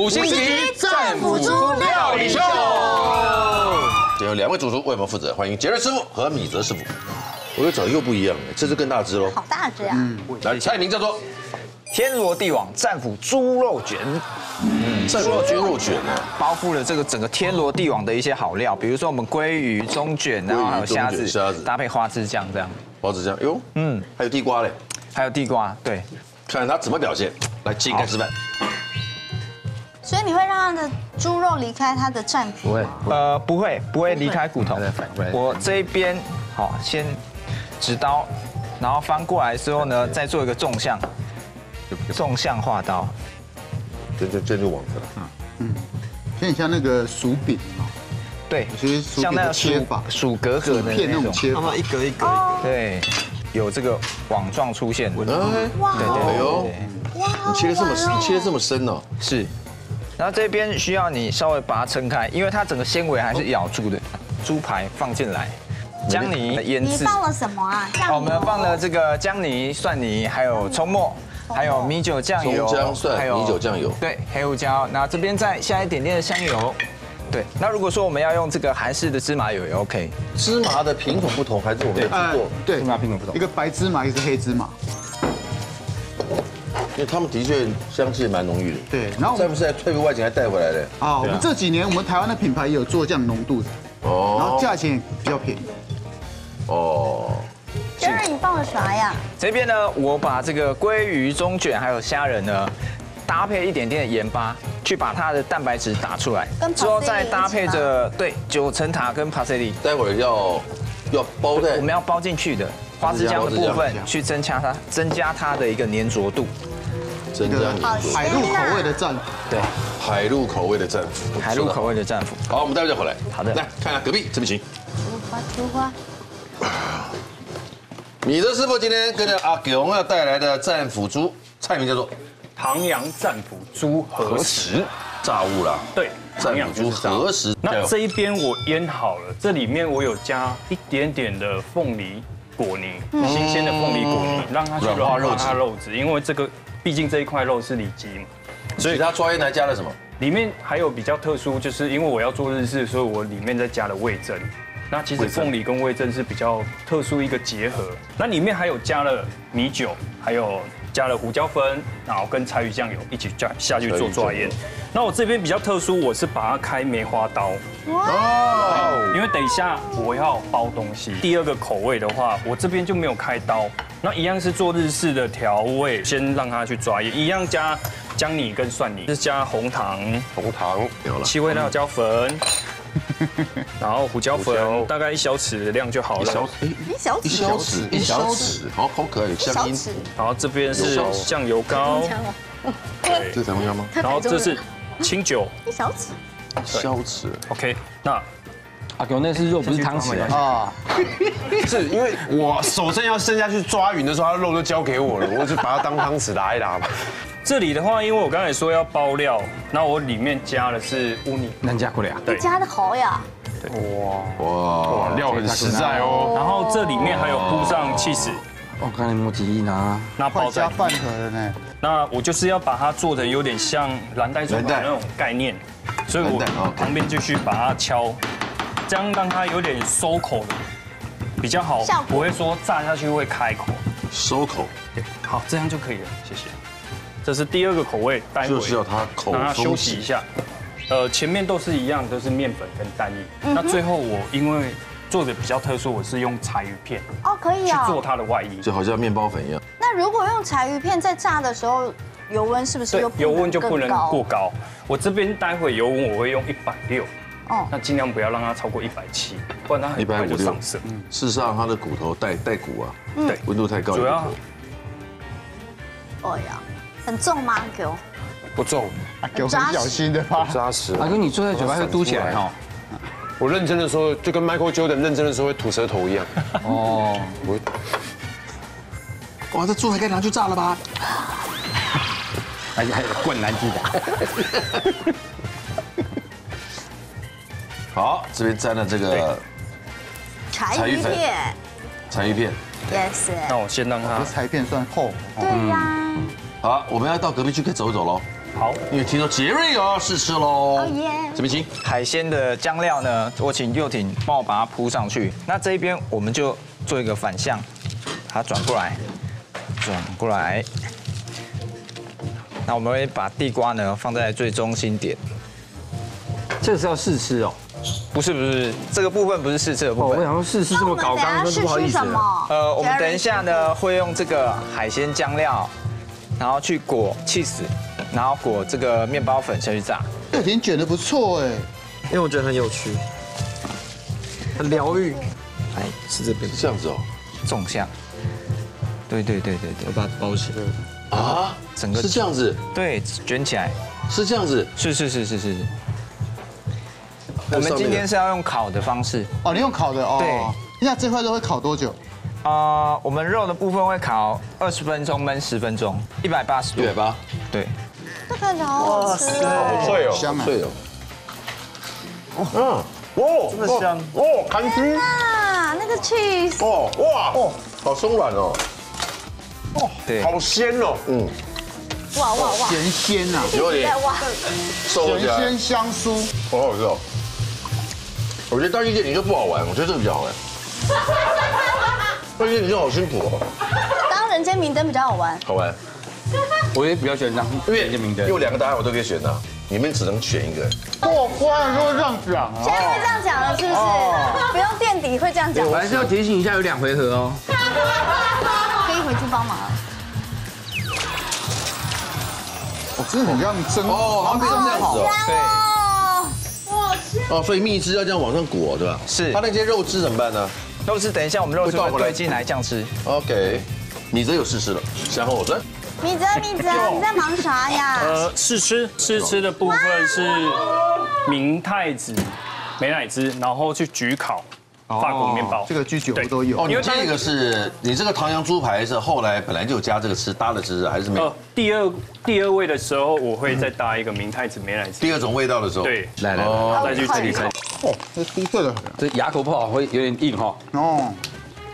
五星级战斧猪料理秀。有两位主厨为我们负责，欢迎杰瑞师傅和米泽师傅。我又找又不一样哎，这次更大只喽。好大只啊！来，菜名叫做天罗地网战斧猪肉卷，战斧猪肉卷呢。包覆了这个整个天罗地网的一些好料，比如说我们鲑鱼中卷，然后还有虾子，虾子搭配花枝酱这样，花枝酱，哟，嗯，还有地瓜嘞，还有地瓜，对，看看他怎么表现。来，请开始饭。所以你会让它的猪肉离开它的战斧？不会，呃，不会不会离开骨头。我这一边好先直刀，然后翻过来之后呢，再做一个纵向，纵向划刀，这就这就网子了。有点像那个薯饼啊，对，其实薯那个薯的切法，薯格格的那种。种，切法，一格一格。对，有这个网状出现，对对对对，哇，你切的这么切的这么深哦。是。然后这边需要你稍微把它撑开，因为它整个纤维还是咬住的。猪排放进来，姜泥腌制。你放了什么啊？我们放了这个姜泥、蒜泥，还有葱末，还有米酒酱油，葱姜蒜还有米酒酱油对，黑胡椒。那这边再下一点点的香油。对，那如果说我们要用这个韩式的芝麻油也 OK。芝麻的品种不同，还是我们的制作？对，芝麻品种不同一个白芝麻，一个是黑芝麻，因为他们的确香气蛮浓郁的。对然后我们在不是在退伍外景还带回来的？啊，我们这几年我们台湾的品牌也有做这样浓度的，哦然后哦价钱也比较便宜。哦，杰瑞，你放了啥呀？这边呢，我把这个鲑鱼中卷还有虾仁呢，搭配一点点的盐巴，去把它的蛋白质打出来，之后再搭配着对九层塔跟帕塞利，待会儿要要包在我们要包进去的花枝酱的部分，去增加它增加它的一个粘着度。增加你海陆口味的战斧，对，海陆口味的战斧，海陆口味的战斧。好，我们待会再回来。好的。来看看隔壁这边请。猪花，猪花，米德师傅今天跟着阿勇要带来的战斧猪菜名叫做唐阳战斧猪何时，炸物啦，对，战斧猪何时。那这一边我腌好了，这里面我有加一点点的凤梨果泥，新鲜的凤梨果泥，让它去软化肉质，因为这个毕竟这一块肉是里脊嘛，所以它抓腌还加了什么？里面还有比较特殊，就是因为我要做日式，所以我里面再加了味噌。那其实凤梨跟味噌是比较特殊一个结合，那里面还有加了米酒，还有加了胡椒粉，然后跟柴鱼酱油一起加下去做抓腌。那我这边比较特殊，我是把它开梅花刀，哦，因为等一下我要包东西。第二个口味的话，我这边就没有开刀，那一样是做日式的调味，先让它去抓腌，一样加姜泥跟蒜泥，是加红糖、红糖有了，七味辣椒粉，然后胡椒粉，大概一小匙的量就好了。一小一小匙，一小匙，好好可爱，有一小乡音。然后这边是酱油膏，这是彩虹椒吗？然后这是清酒。一小匙，小匙。，OK。那阿狗那是肉，不是汤匙啊。啊，是因为我手正要伸下去抓鱼的时候，他肉就交给我了，我就把它当汤匙拉一拉吧。这里的话，因为我刚才说要包料，那我里面加的是乌尼，能加过来啊？对加的好呀，哇哇哇，料很实在哦。然后这里面还有铺上 cheese，我看你摸几拿，那快包在里面。加饭盒的呢。那我就是要把它做的有点像蓝带猪蓝带排那种概念，所以我旁边继续把它敲，这样让它有点收口的，比较好不会说炸下去会开口。收口对，好，这样就可以了，谢谢。这是第二个口味，待会就是要它口让它休息一下。呃，前面都是一样，都是面粉跟蛋液。那最后我因为做的比较特殊，我是用柴鱼片哦，可以去做啊。它的外衣。就好像面包粉一样。那如果用柴鱼片在炸的时候，油温是不是又，油温就不能过高。我这边待会油温我会用一百六，哦，那尽量不要让它超过一百七，不然它很快就156上色。事实上，它的骨头带带骨啊，对，温度太高。主要哦呀，很重吗？给我不重，啊，给我很小心的吧。扎实。阿哥你坐在嘴巴会嘟起来哦。我认真的时候，就跟 Michael Jordan 认真的时候会吐舌头一样。哦，我哇，这猪还该拿去炸了吧？而且还有灌篮机的。好，这边沾了这个柴柴鱼片柴鱼片。，yes，那我先让它这柴片算厚，对呀，好，我们要到隔壁去可以走一走喽。好，因为听说杰瑞又要试吃喽。哦耶这边请。海鲜的酱料呢，我请幼婷帮我把它铺上去。那这一边我们就做一个反向，它转过来，转过来。那我们会把地瓜呢放在最中心点。这个是要试吃哦。不是不是，这个部分不是试吃的哦，部分。我想说试吃这么搞刚，真是那我们等下试吃不好意思？呃，我们等一下呢会用这个海鲜酱料，然后去裹 cheese，然后裹这个面包粉下去炸。这挺卷的不错哎，因为我觉得很有趣，很疗愈。哎，是这边这样子哦。纵向。对对对对对我，把它包起来。啊，整个是这样子，对卷起来。是这样子。是是是是是。我们今天是要用烤的方式哦，你用烤的哦。对。那这块肉会烤多久？啊、我们肉的部分会烤二十分钟焖十分钟，一百八十度一。百八，对，这看起来好好吃哦。脆哦，香啊！对哦。嗯，哦，真的香哦，韩居，啊，那个 cheese 哦，哇，哦，好松软哦。哦对，好鲜哦，嗯，哇哇哇！咸鲜呐，有点哇，咸鲜香酥。好好吃哦。我觉得当一点你就不好玩，我觉得这个比较好玩。当一点你就好辛苦哦，当人间明灯比较好玩。好玩。我也比较喜欢当因为人间明灯因为。两个答案我都可以选的，你们只能选一个。过关就会这样讲现在这样讲了，是不是？不用垫底会这样讲，我还是要提醒一下，有两回合哦。可以回去帮忙了。我真的很像蒸哦，它变成这样子哦。对，哦，哦，所以蜜汁要这样往上裹，对吧？是它那些肉汁怎么办呢肉汁等一下我们肉汁会倒过来会兑进来酱汁。？OK，米泽有试吃了，然后我说。米泽米泽，你在忙啥呀？呃，试吃试吃的部分是明太子美乃滋，然后去焗烤法国面包。这个居酒屋都有哦，。你因为这个是你这个唐扬猪排是后来本来就有加这个吃搭的汁还是没有呃？，第二第二位的时候，我会再搭一个明太子美乃滋。第二种味道的时候，对，来来再去焗烤。哦，这酥脆的很这牙口不好会有点硬哈。哦，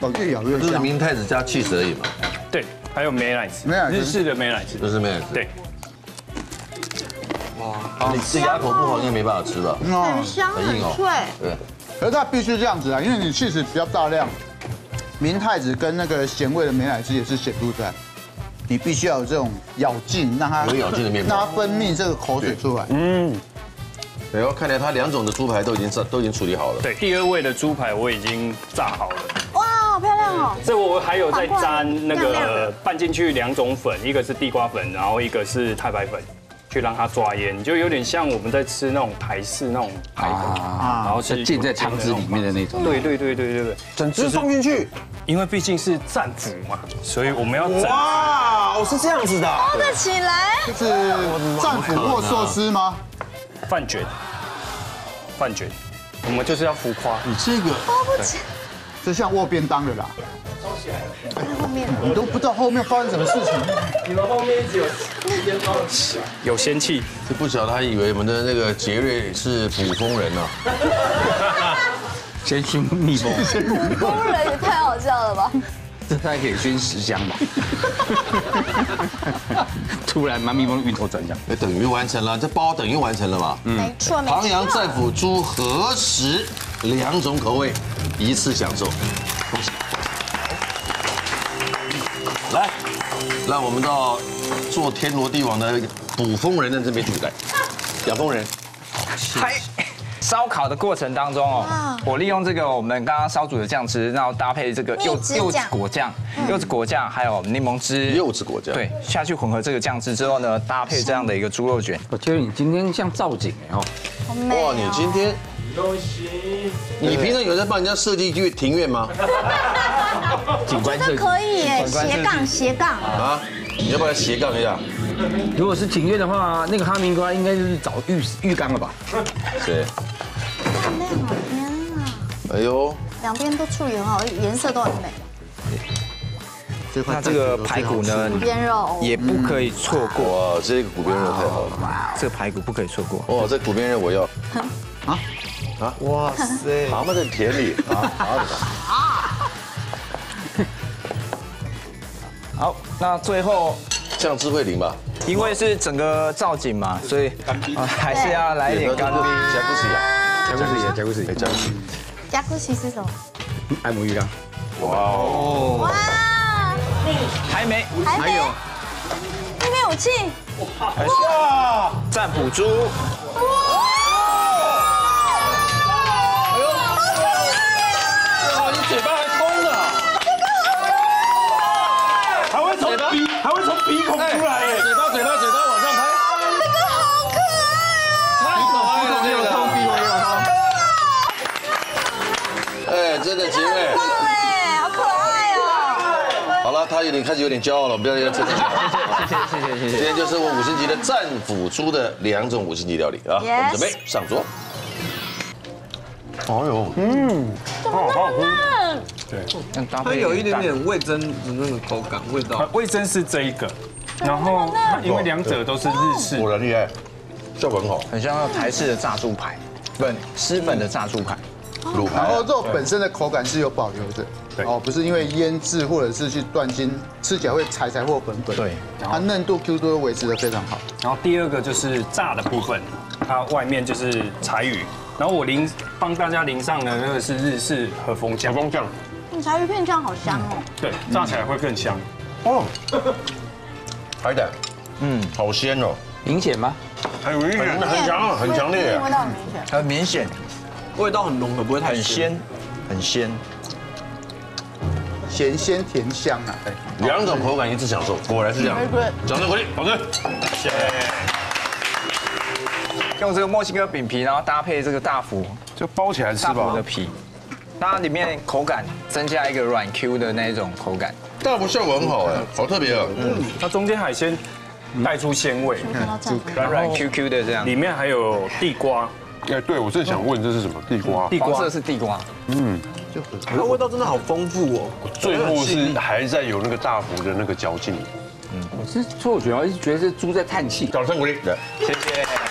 哦，越咬越就是。明太子加 cheese 而已嘛，对，还有美乃滋，美乃滋日式的美乃滋。就是没有。对，你这牙口不好应该没办法吃吧？哦。很香很硬哦脆，对，可是它必须这样子啊，因为你气质比较大量，明太子跟那个咸味的美乃滋也是显露在，你必须要有这种咬劲，让它有咬劲的面包。让它分泌这个口水出来。嗯。然后看来它两种的猪排都已经炸都已经处理好了。对，第二位的猪排我已经炸好了，哇，好漂亮哦！这我还有在沾那个拌进去两种粉，一个是地瓜粉，然后一个是太白粉，去让它抓腌，就有点像我们在吃那种台式那种排骨，然后是浸在汤汁里面的那种。对对对对对对，整只送进去，因为毕竟是战斧嘛，所以我们要整。哇，我是这样子的。啊，包得起来，是战斧或寿司吗？饭卷，饭卷，我们就是要浮夸。你这个。包不起，这像握便当的啦，在后面。你都不知道后面发生什么事情。你们后面一直有仙气，这不晓得他以为我们的那个杰瑞是捕风人呢。先熏蜜蜂，工人也太好笑了吧？这才可以熏十箱吧。突然把蜜蜂晕头转向。哎，等于完成了，这包等于完成了嘛？没错没错。唐扬战斧猪何时两种口味，一次享受，让我们到做天罗地网的捕风人的这边去来，养蜂人。嗨，烧烤的过程当中哦哇，我利用这个我们刚刚烧煮的酱汁，然后搭配这个柚柚子果酱、柚子果酱还有柠檬汁，柚子果酱。对，下去混合这个酱汁之后呢，搭配这样的一个猪肉卷，我觉得你今天像造景哎哦，哇，你今天，你平常有在帮人家设计剧庭院吗？景观设计。这可以耶，斜杠斜杠。啊，你要不要斜杠一下？如果是庭院的话，那个哈密瓜应该就是找浴浴缸了吧？谁？好亮哦，天啊！哎呦，两边都处理很好，颜色都很美。这块那这个排骨呢骨边肉也不可以错过，哇，这个骨边肉太好了。这个排骨不可以错过。哇，这骨边肉我要。啊 啊！哇塞，蛤蟆在田里啊！好，那最后酱汁会淋吧？因为是整个造景嘛，所以啊还是要来一点干冰。加不起啊，加故事加故事哎，加不起。加库奇是什么？按摩浴缸，哇哦！哇，还没，还没，还没有气，占卜猪，哇，好了，他有点开始有点骄傲了，我们不要再趁机。谢谢谢谢谢谢。今天就是我五星级的战斧猪的两种五星级料理啊，我们准备上桌。哎呦，怎么那么嫩？它有一点点味增的那个口感味道。味增是这一个，然后它因为两者都是日式，果然厉害，效果很好。很像台式的炸猪排，粉湿粉的炸猪排。卤排啊，然后肉本身的口感是有保留的，对哦，不是因为腌制或者是去断筋，吃起来会柴柴或粉粉。对，它嫩度 Q 度都维持的非常好。然后第二个就是炸的部分，它外面就是柴鱼，然后我淋帮大家淋上的那个是日式和风酱，风酱，你柴鱼片酱好香哦！对，炸起来会更香。哦，海胆，嗯，好鲜哦，明显吗？还有一点很很强啊，很强烈啊。味道很明显。很明显，味道很浓的，不会太很鲜，很鲜。咸鲜甜香啊，哎，两种口感一次享受，果然是这样。掌声鼓励，好吃。谢谢。用这个墨西哥饼皮，然后搭配这个大福就包起来吃吧大福的。皮，它里面口感增加一个软 Q 的那一种口感。大福效果很好哎，好特别啊。嗯它中间海鲜带出鲜味，软软 Q Q 的这样。里面还有地瓜，哎，对我正想问这是什么地瓜？地瓜黄色是地瓜，嗯，就它味道真的好丰富哦。最后是还在有那个大福的那个嚼劲。嗯我是错觉，我一直觉得是猪在叹气。掌声鼓励。对，谢谢。